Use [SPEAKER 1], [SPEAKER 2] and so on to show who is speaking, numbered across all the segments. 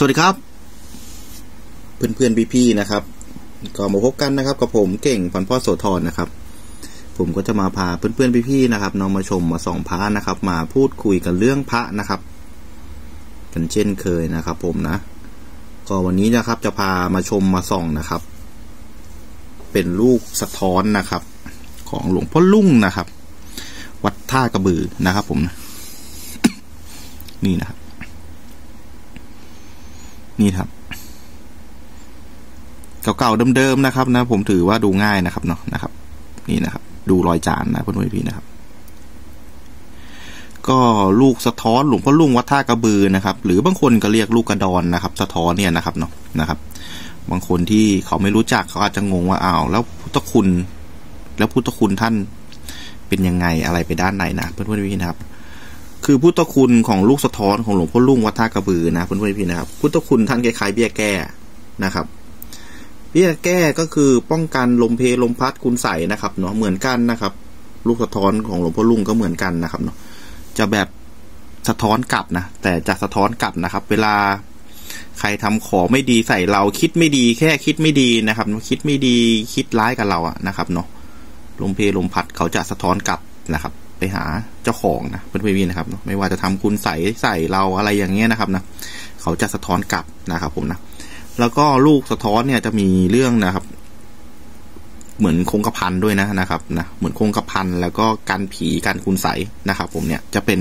[SPEAKER 1] สวัสดีครับ เพื่อนๆพี่ๆนะครับ ก็มาพบกันนะครับกับผมเก่งพันพ่อโสธรนะครับ ผมก็จะมาพาเพื่อนๆพี่ๆนะครับน้องมาชมมาส่องพระนะครับ มาพูดคุยกันเรื่องพระนะครับกันเช่นเคยนะครับ ผมนะ ก็วันนี้นะครับจะพามาชมมาส่องนะครับ เป็นลูกสะท้อนนะครับ ของหลวงพ่อลุ่งนะครับ วัดท่ากระบือนะครับ ผม นี่นะครับ นี่ครับเก่าๆเดิมๆนะครับ นะ ผมถือว่าดูง่ายนะครับเนาะนะครับ นี่นะครับ ดูรอยจานนะเพื่อนๆพี่นะครับ ก็ลูกสะท้อนหลวงพ่อลุงวัดท่ากระบือนะครับ หรือบางคนก็เรียกลูกกระดอนนะครับ สะท้อนเนี่ยนะครับเนาะนะครับ บางคนที่เขาไม่รู้จักเขาอาจจะงงว่าอ้าวแล้วพุทธคุณ แล้วพุทธคุณท่านเป็นยังไงอะไรไปด้านไหนนะเพื่อนๆพี่นะครับ คือพุทธคุณของลูกสะท้อนของหลวงพ่อลุงวัดท่ากระบือนะเพื่อนๆพี่นะครับพุทธคุณท่านคล้ายๆเบี้ยแก้นะครับ เบี้ยแก้ก็คือป้องกันลมเพลลมพัดคุณใส่นะครับเนาะเหมือนกันนะครับ ลูกสะท้อนของหลวงพ่อลุงก็เหมือนกันนะครับเนาะจะแบบสะท้อนกลับนะแต่จะสะท้อนกลับนะครับ เวลาใครทำของไม่ดีใส่เราคิดไม่ดี แค่คิดไม่ดีนะครับ คิดไม่ดีคิดร้ายกับเราอะนะครับเนาะลมเพลลมพัดเขาจะสะท้อนกลับนะครับ ไปหาเจ้าของนะเพื่อนๆพี่นะครับนะไม่ว่าจะทำคุณใส่ใส่เราอะไรอย่างเงี้ยนะครับนะเขาจะสะท้อนกลับนะครับ ผมนะแล้วก็ลูกสะท้อนเนี่ยจะมีเรื่องนะครับ เหมือนคงกระพันด้วยนะนะครับนะเหมือนคงกระพันแล้วก็การผีการคุณใสนะครับ ผมเนี่ยจะเป็น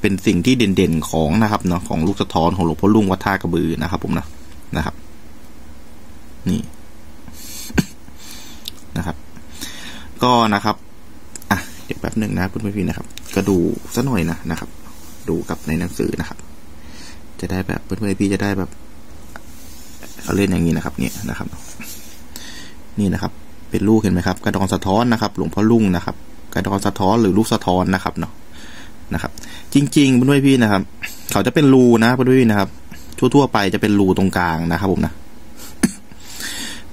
[SPEAKER 1] เป็นสิ่งที่เด่นๆของนะครับเนาะของลูกสะท้อนของหลวงพ่อลุงวัดท่ากระบือนะครับ ผมนะนะครับ นี่นะครับ ก็นะครับ ดี๋ยวแป๊บหนึ่งนะเพื่อนๆพี่นะครับ ก็ดูสัหน่อยนะนะครับ ดูกับในหนังสือนะครับ จะได้แบบเพื่อนๆพี่จะได้แบบเขาเล่นอย่างนี้นะครับ เนี่ยนะครับ นี่นะครับ เป็นลูกเห็นไหมครับ กระดองสะท้อนนะครับ หลวงพ่อลุงนะครับ กระดองสะท้อนหรือลูกสะท้อนนะครับเนาะนะครับ จริงๆเพื่อนๆพี่นะครับ เขาจะเป็นรูนะเพื่อนๆพี่นะครับ ทั่วๆไปจะเป็นรูตรงกลางนะครับ ผมนะ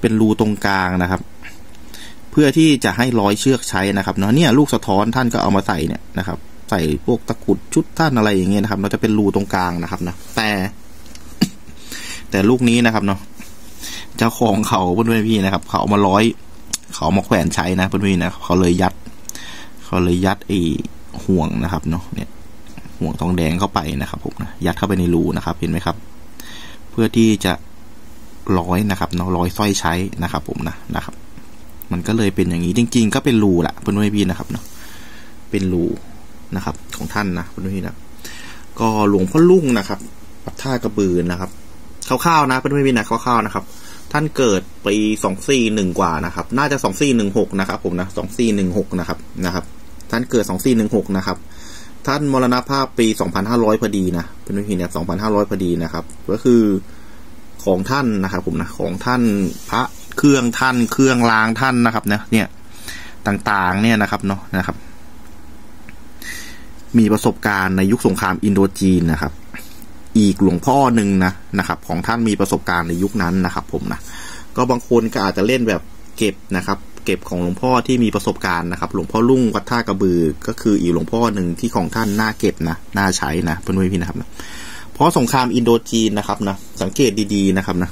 [SPEAKER 1] เป็นรูตรงกลางนะครับ พื่อที่จะให้ร้อยเชือกใช้นะครับเนาะเนี่ยลูกสะท้อนท่านก็เอามาใส่เนี่ยนะครับ ใส่พวกตะกุดชุดท่านอะไรอย่างเงี้ยนะครับเราจะเป็นรูตรงกลางนะครับนะแต่ แต่ลูกนี้นะครับเนาะเจ้าของเขาเพื่อนพี่นะครับ เขาเอามาร้อย เขามาแขวนใช้นะเพื่อนๆนะเขาเลยยัด เขาเลยยัดไอ้ห่วงนะครับเนาะเนี่ยห่วงทองแดงเข้าไปนะครับผมนะยัดเข้าไปในรูนะครับ เห็นไหมครับ เพื่อที่จะร้อยนะครับเนาะร้อยสร้อยใช้นะครับ ผมนะนะครับ มันก็เลยเป็นอย่างนี้จริง ๆ ก็เป็นรูแหละเพื่อนๆพี่นะครับเนาะเป็นรูนะครับ ของท่านนะเพื่อนๆนะก็หลวงพ่อลุ่งนะครับวัดท่ากระบือนะครับคร่าวๆนะเพื่อนๆพี่นะคร่าวๆนะครับ ท่านเกิดปีสองสี่หนึ่งกว่านะครับ น่าจะสองสี่หนึ่งหกนะครับ ผมนะสองสี่หนึ่งหกนะครับนะครับ ท่านเกิดสองสี่หนึ่งหกนะครับท่านมรณภาพปีสองพันห้าร้อยพอดีนะเพื่อนๆพี่เนี่ยสองพันห้าร้อยพอดีนะครับ ก็คือของท่านนะครับผมนะ ของท่านพระ เครื่องท่าน เครื่องรางท่านนะครับนะเนี่ยต่างๆ เนี่ยนะครับเนาะนะครับ มีประสบการณ์ในยุคสงครามอินโดจีนนะครับ อีกหลวงพ่อหนึ่งนะนะครับ ของท่านมีประสบการณ์ในยุคนั้นนะครับ ผมนะก็บางคนก็อาจจะเล่นแบบเก็บนะครับเก็บของหลวงพ่อที่มีประสบการณ์นะครับ หลวงพ่อลุ่งวัดท่ากระบือ ก็คืออีกหลวงพ่อหนึ่งที่ของท่านน่าเก็บนะน่าใช้นะเพื่อนๆพี่นะครับนะเพราะสงครามอินโดจีนนะครับนะสังเกตดีๆนะครับนะ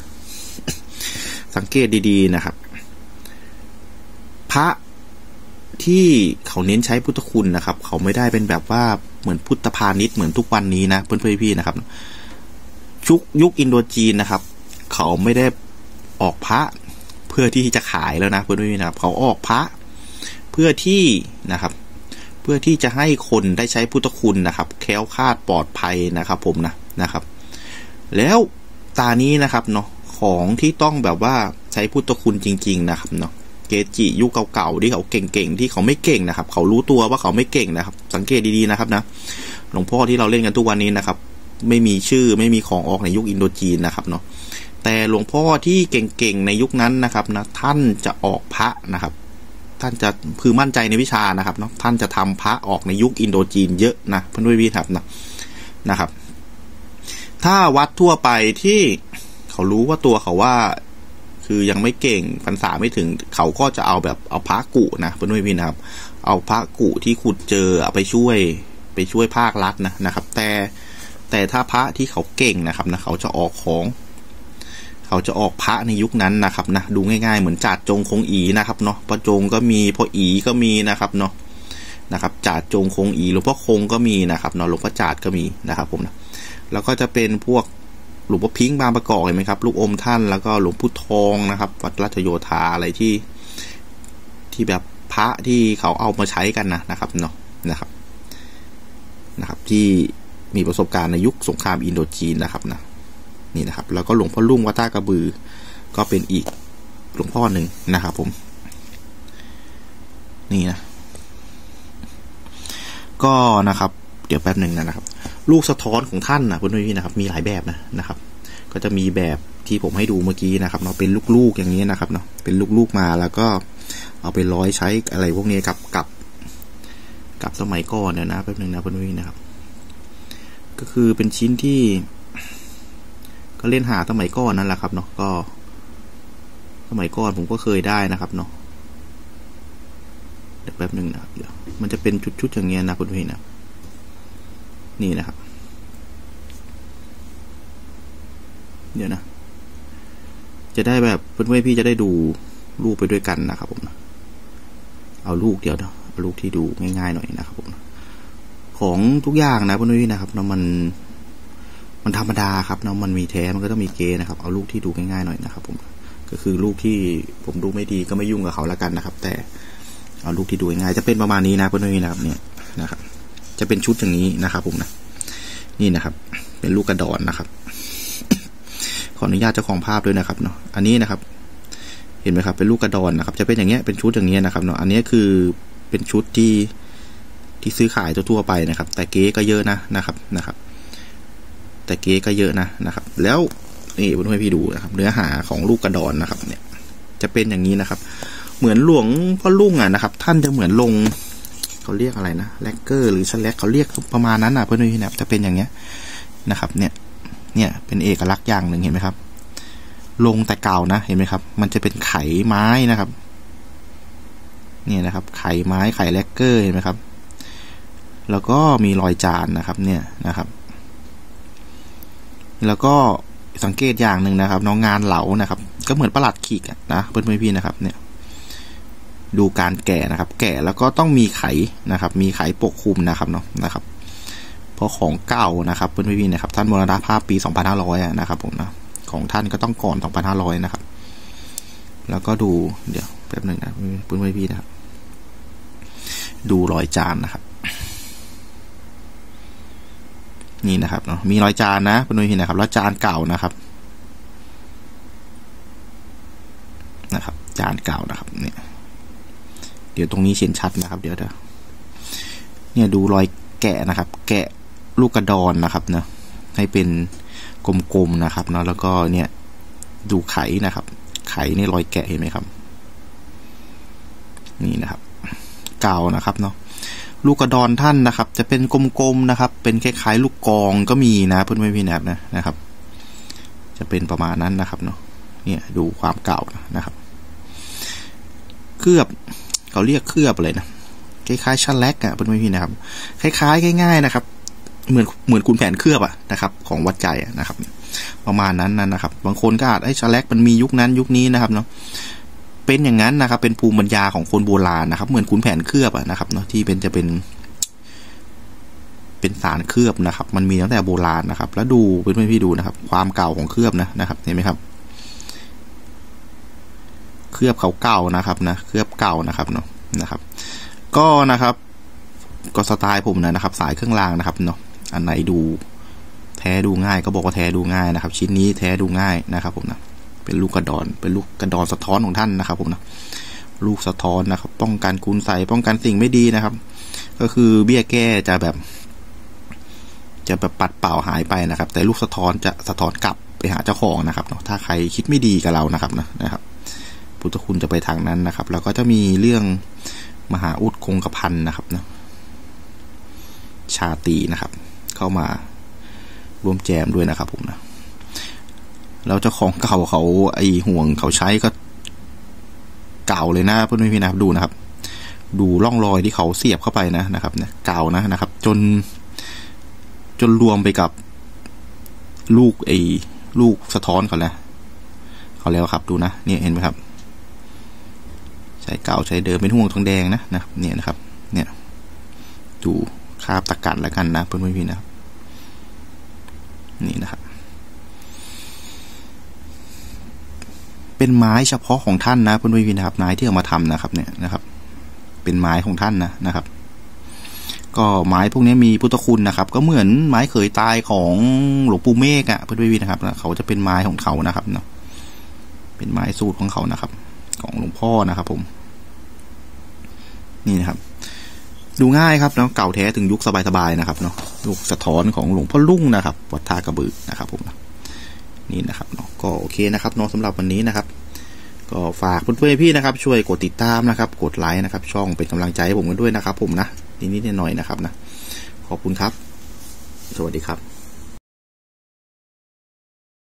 [SPEAKER 1] สังเกตดีๆนะครับ พระที่เขาเน้นใช้พุทธคุณนะครับ เขาไม่ได้เป็นแบบว่าเหมือนพุทธพาณิชย์เหมือนทุกวันนี้นะเพื่อนๆพี่นะครับ ชุกยุคอินโดจีนนะครับ เขาไม่ได้ออกพระเพื่อที่จะขายแล้วนะเพื่อนๆพี่นะครับ เขาออกพระเพื่อที่นะครับ เพื่อที่จะให้คนได้ใช้พุทธคุณนะครับ แค้วคาดปลอดภัยนะครับ ผมนะนะครับ แล้วตานี้นะครับเนาะ ของที่ต้องแบบว่าใช้พุทธคุณจริง ๆ นะครับเนาะเกจิยุคเก่าๆที่เขาเก่งๆที่เขาไม่เก่งนะครับ เขารู้ตัวว่าเขาไม่เก่งนะครับ สังเกตดีๆนะครับนะหลวงพ่อที่เราเล่นกันทุกวันนี้นะครับ ไม่มีชื่อไม่มีของออกในยุคอินโดจีนนะครับเนาะแต่หลวงพ่อที่เก่งๆในยุคนั้นนะครับนะท่านจะออกพระนะครับ ท่านจะคือมั่นใจในวิชานะครับเนาะท่านจะทำพระออกในยุคอินโดจีนเยอะนะเพื่อนด้วยวิครับนะนะครับ ถ้าวัดทั่วไปที่ เขารู้ว่าตัวเขาว่า คือยังไม่เก่งพรรษาไม่ถึง เขาก็จะเอาแบบเอาพระกุนะเพื่อนด้วยพี่นะครับ เอาพระกุที่ขุดเจอเอาไปช่วย ไปช่วยภาครัฐนะนะครับ แต่แต่ถ้าพระที่เขาเก่งนะครับนะเขาจะออกของ เขาจะออกพระในยุคนั้นนะครับนะดูง่ายๆ เหมือนจ่าจงคงอีนะครับเนาะพระจงก็มีพออีก็มีนะครับเนาะนะครับจ่าจงคงอีหลวงพ่อคงก็มีนะครับเนาะหลวงพ่อจาดก็มีนะครับผมนะแล้วก็จะเป็นพวก หลวงพ่อพิงค์บางประกอบเห็นไหมครับ ลูกอมท่านแล้วก็หลวงพุททองนะครับ วัดราชโยธาอะไรที่ ที่แบบพระที่เขาเอามาใช้กันนะนะครับเนาะนะครับ นะครับ ที่มีประสบการณ์ในยุคสงครามอินโดจีนนะครับนะนี่นะครับ แล้วก็หลวงพ่อลุ่งวัดท่ากระบือ ก็เป็นอีกหลวงพ่อหนึ่งนะครับ ผม นี่นะก็นะครับ เดี๋ยวแป๊บหนึ่งนะครับ ลูกสะท้อนของท่านนะคุณพี่นะครับ มีหลายแบบนะนะครับ ก็จะมีแบบที่ผมให้ดูเมื่อกี้นะครับเนาะเป็นลูกๆอย่างนี้นะครับเนาะเป็นลูกๆมาแล้วก็เอาไปร้อยใช้อะไรพวกนี้กับกับกับสมัยก่อนเนี่ยนะแป๊บหนึ่งนะคุณพี่นะครับ ก็คือเป็นชิ้นที่ ก็เล่นหาสมัยก่อนนั่นแหละครับเนาะก็ สมัยก่อนผมก็เคยได้นะครับเนาะเดี๋ยวแป๊บหนึ่งนะครับเดี๋ยวมันจะเป็นชุดๆอย่างเงี้ยนะคุณพี่นะ นี่นะครับ เดี๋ยวนะ จะได้แบบเพื่อนๆพี่จะได้ดูรูปไปด้วยกันนะครับ ผม เอาลูกเดียวนะเอาลูกที่ดูง่ายๆหน่อยนะครับ ผม ของทุกอย่างนะเพื่อนๆพี่นะครับเนาะมัน มันธรรมดาครับเนาะมันมีแท้มันก็ต้องมีเกนะครับ เอาลูกที่ดูง่ายๆหน่อยนะครับ ผม ก็คือลูกที่ผมดูไม่ดีก็ไม่ยุ่งกับเขาล้วกันนะครับ แต่เอาลูกที่ดูง่ายจะเป็นประมาณนี้นะเพื่อนๆนะครับ เนี่ยนะครับ จะเป็นชุดอย่างนี้นะครับ ผมนะนี่นะครับ เป็นลูกกระดอนนะครับ ขออนุญาตเจ้าของภาพด้วยนะครับเนาะอันนี้นะครับ เห็นไหมครับ เป็นลูกกระดอนนะครับ จะเป็นอย่างเงี้ยเป็นชุดอย่างเงี้ยนะครับเนาะอันนี้คือเป็นชุดที่ที่ซื้อขายทั่วๆไปนะครับ แต่เก๊ก็เยอะนะนะครับนะครับ แต่เก๊ก็เยอะนะนะครับ แล้วนี่เพื่อนๆพี่ดูนะครับ เนื้อหาของลูกกระดอนนะครับ เนี่ย จะเป็นอย่างนี้นะครับ เหมือนหลวงพ่อลุงอะนะครับ ท่านจะเหมือนลง เขาเรียกอะไรนะแลกเกอร์หรือสแลกเขาเรียกประมาณนั้นนะเพื่อนๆพี่นะจะเป็นอย่างเงี้ยนะครับ เนี่ย เนี่ยเป็นเอกลักษณ์อย่างหนึ่งเห็นไหมครับ ลงแต่เก่านะเห็นไหมครับ มันจะเป็นไขไม้นะครับเนี่ยนะครับ ไขไม้ไขแลกเกอร์เห็นไหมครับ แล้วก็มีรอยจานนะครับ เนี่ยนะครับ แล้วก็สังเกตอย่างหนึ่งนะครับ น้องงานเหลานะครับ ก็เหมือนประหลัดขีกนะเพื่อนพี่นะครับ เนี่ย ดูการแก่นะครับ แก่แล้วก็ต้องมีไขนะครับ มีไขปกคลุมนะครับเนาะนะครับ เพราะของเก่านะครับเพื่อนพี่นะครับ ท่านมรณภาพปี 2500นะครับผมนะของท่านก็ต้องก่อน 2500 นะครับ แล้วก็ดูเดี๋ยวแป๊บหนึ่งนะเพื่อนพี่นะครับ ดูรอยจานนะครับ นี่นะครับเนาะมีรอยจานนะเพื่อนพี่นะครับแล้วจานเก่านะครับนะครับ จานเก่านะครับเนี่ย เดี๋ยวตรงนี้เห็นชัดนะครับ เดี๋ยวเดี๋ยวเนี่ยดูรอยแกะนะครับ แกะลูกกระดอนนะครับเนาะให้เป็นกลมๆนะครับเนาะแล้วก็เนี่ยดูไขนะครับ ไขนี่รอยแกะเห็นไหมครับ นี่นะครับเก่านะครับเนาะลูกกระดอนท่านนะครับ จะเป็นกลมๆนะครับ เป็นคล้ายๆลูกกองก็มีนะเพื่อนไม่พี่แนบนะนะครับ จะเป็นประมาณนั้นนะครับเนาะเนี่ยดูความเก่านะครับเคลือบ เขาเรียกเคลือบอะไรนะคล้ายๆชั้นแลกอะเพื่อนไม่พี่นะครับ คล้ายๆ ง่ายๆนะครับ เหมือนเหมือนคุณแผนเคลือบอะนะครับ ของวัดใจนะครับ ประมาณนั้นนะครับ บางคนก็อาจไอ้ชั้นแลกมันมียุคนั้นยุคนี้นะครับเนาะเป็นอย่างนั้นนะครับ เป็นภูมิปัญญาของคนโบราณนะครับ เหมือนขุนแผนเคลือบอะนะครับเนาะที่เป็นจะเป็น เป็นสารเคลือบนะครับ มันมีตั้งแต่โบราณนะครับ แล้วดูเพื่อนพี่ดูนะครับ ความเก่าของเคลือบนะนะครับ เห็นไหมครับ เคลือบเขาเก่านะครับนะเคลือบเก่านะครับเนาะนะครับ ก็นะครับ ก็สไตล์ผมนะนะครับ สายเครื่องรางนะครับเนาะอันไหนดูแท้ดูง่าย ก็บอกว่าแท้ดูง่ายนะครับ ชิ้นนี้แท้ดูง่ายนะครับ ผมนะเป็นลูกกระดอน เป็นลูกกระดอนสะท้อนของท่านนะครับ ผมนะลูกสะท้อนนะครับ ป้องกันคุณใส่ป้องกันสิ่งไม่ดีนะครับ ก็คือเบี้ยแก้จะแบบ จะแบบปัดเป่าหายไปนะครับ แต่ลูกสะท้อนจะสะท้อนกลับไปหาเจ้าของนะครับเนาะถ้าใครคิดไม่ดีกับเรานะครับนะนะครับ พุทธคุณจะไปทางนั้นนะครับ แล้วก็จะมีเรื่องมหาอุดคงกระพันนะครับนะชาตีนะครับ เข้ามาร่วมแจมด้วยนะครับผมนะแล้วเจ้าของเก่าเขาไอห่วงเขาใช้ก็เก่าเลยนะเพื่อนพี่นะครับดูนะครับ ดูร่องรอยที่เขาเสียบเข้าไปนะนะครับเนี่ยเก่านะนะครับ จน จนรวมไปกับลูกไอลูกสะท้อนเขาแล้วเขาแล้วครับ ดูนะเนี่ยเห็นไหมครับ ใช้เก่าใช้เดิมเป็นห่วงทองแดงนะนะเนี่ยนะครับ เนี่ยดูคาบตะกันแล้วกันนะเพื่อนพี่นะครับนี่นะครับ เป็นไม้เฉพาะของท่านนะเพื่อนพี่นะครับไม้ที่เอามาทำนะครับ เนี่ยนะครับ เป็นไม้ของท่านนะนะครับ ก็ไม้พวกนี้มีพุทธคุณนะครับ ก็เหมือนไม้เขยตายของหลวงปู่เมฆอะเพื่อนพี่นะครับเขาจะเป็นไม้ของเขานะครับเนาะเป็นไม้สูตรของเขานะครับ ของหลวงพ่อนะครับผม นี่นะครับ ดูง่ายครับเนาะเก่าแท้ถึงยุคสบายๆนะครับเนาะลูกสะท้อนของหลวงพ่อลุ่งนะครับวัดท่ากระบือนะครับผมนี่นะครับเนาะก็โอเคนะครับเนาะสำหรับวันนี้นะครับ ก็ฝากเพื่อนๆพี่นะครับ ช่วยกดติดตามนะครับ กดไลค์นะครับ ช่องเป็นกำลังใจให้ผมกันด้วยนะครับ ผมนะนิดๆหน่อยๆนะครับนะขอบคุณครับ สวัสดีครับ